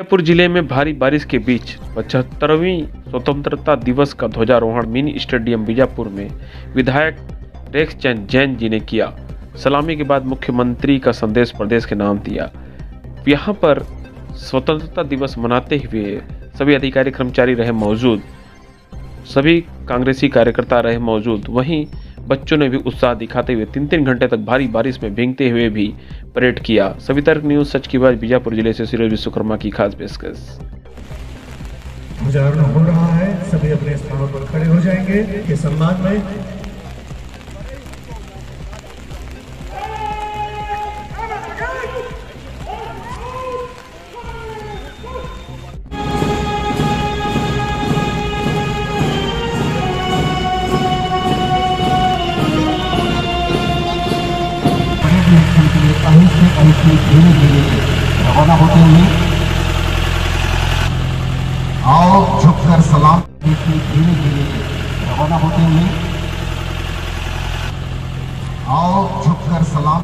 जयपुर ज़िले में भारी बारिश के बीच पचहत्तरवीं स्वतंत्रता दिवस का ध्वजारोहण मिनी स्टेडियम बीजापुर में विधायक रेख चंद जैन जी ने किया। सलामी के बाद मुख्यमंत्री का संदेश प्रदेश के नाम दिया। यहाँ पर स्वतंत्रता दिवस मनाते हुए सभी अधिकारी कर्मचारी रहे मौजूद, सभी कांग्रेसी कार्यकर्ता रहे मौजूद। वहीं बच्चों ने भी उत्साह दिखाते हुए तीन तीन घंटे तक भारी बारिश में भींगते हुए भी परेड किया। सभी तर्क न्यूज़, सच की बात, बीजापुर ज़िले से सूरज विश्वकर्मा की खास पेशकश। हो रहा है, सभी अपने स्थानों पर खड़े हो जाएँगे। के सम्मान में परेड स्थल के लिए आहिस्ते आहिस्ते धीरे धीरे रवाना होते हुए आओ झुककर सलाम आहिस्ते धीरे धीरे रवाना होते हुए आओ झुककर सलाम